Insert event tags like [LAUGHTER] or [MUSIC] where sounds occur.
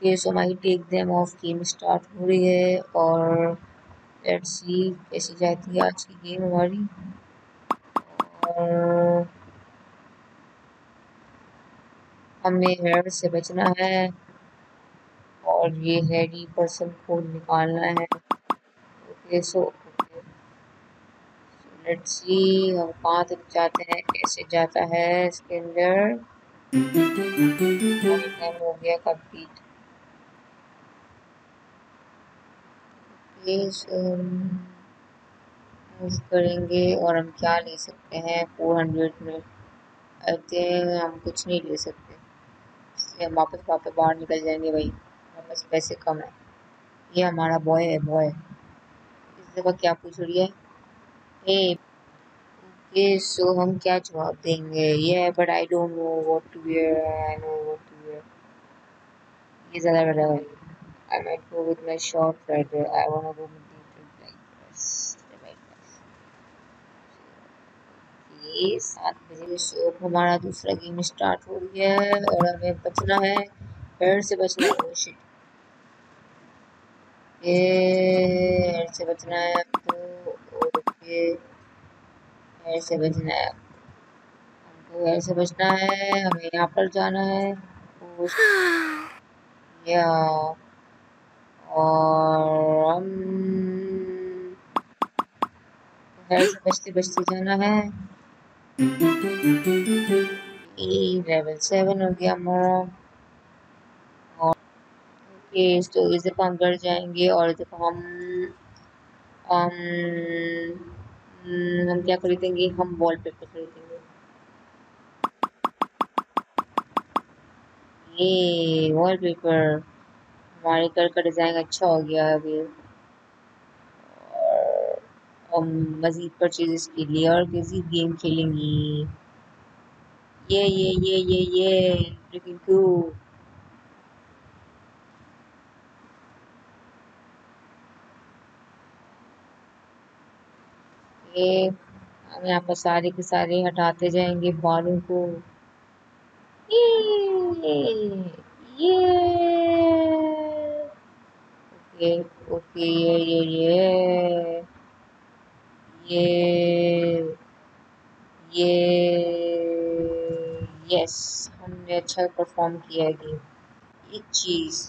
Okay so my take them off game start हो रही है और लेट्स सी कैसी जाती है आज की गेम हमारी। और हमें हेड से बचना है और ये हेडी पर्सन को निकालना है। ओके सो लेट्स सी हम कहाँ तक जाते हैं, कैसे जाता है इसके अंदर। हो गया कंप्लीट मूव करेंगे और हम क्या ले सकते हैं? फोर हंड्रेड में। आई थिंक हम कुछ नहीं ले सकते। इसलिए हम वापस वापस बाहर निकल जाएँगे भाई। वापस पैसे कम है। ये हमारा बॉय है बॉय इस दफ़ा क्या पूछ रही है? ए ओके सो हम क्या जवाब देंगे? ये है but I don't know what to wear I know what to wear ये ज़्यादा बेटर है। I might go with my short rider. I wanna go with the like this. ये सात बजे शो हमारा दूसरा गेम स्टार्ट हो गया है और हमें बचना है। पेड़ से बचना है। Oh शिट ये से बचना है हमको ओके हेयर से बचना है हमको हेयर से बचना है। हमें यहाँ पर जाना है। या [SIGHS] और हम बचते बचते जाना है। लेवल सेवन हो गया हमारा और तो दफ़ा हम घर जाएँगे और दफ़ा हम हम हम क्या खरीदेंगे? हम वॉल पेपर खरीदेंगे। ये वॉल पेपर हमारे घर का डिज़ाइन अच्छा हो गया है अभी। और मज़ीद परचेज़ के लिए और मज़ीद गेम खेलेंगी। ये ये ये ये ये looking cool ये हम यहाँ पर सारे के सारे हटाते जाएँगे बालों को। ये ये। ओके ओके ये ये ये ये ये यस हमने अच्छा परफॉर्म किया गेम एक चीज़